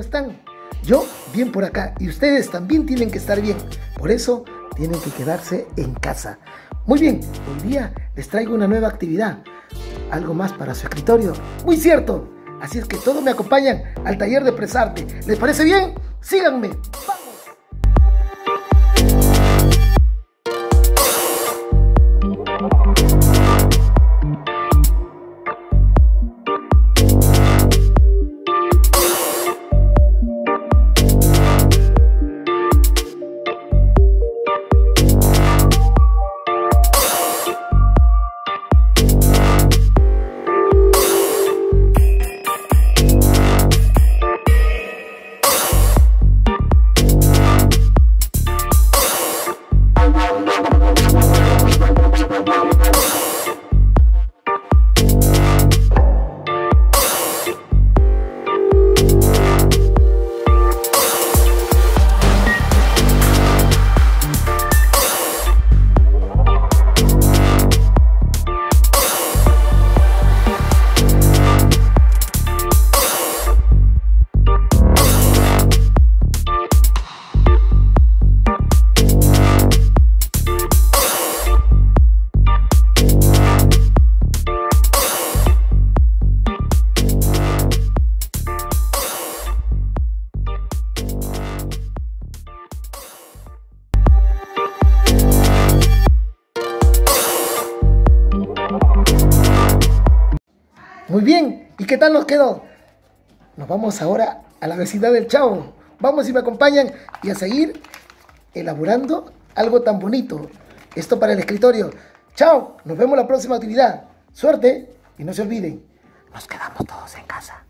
¿cómo están? Yo bien por acá y ustedes también tienen que estar bien. Por eso tienen que quedarse en casa. Muy bien, hoy día les traigo una nueva actividad. Algo más para su escritorio. Muy cierto. Así es que todos me acompañan al taller de Presarte. ¿Les parece bien? Síganme. ¡Vamos! Muy bien, ¿y qué tal nos quedó? Nos vamos ahora a la vecindad del Chavo. Vamos y me acompañan y a seguir elaborando algo tan bonito. Esto para el escritorio. Chao, nos vemos la próxima actividad. Suerte y no se olviden, nos quedamos todos en casa.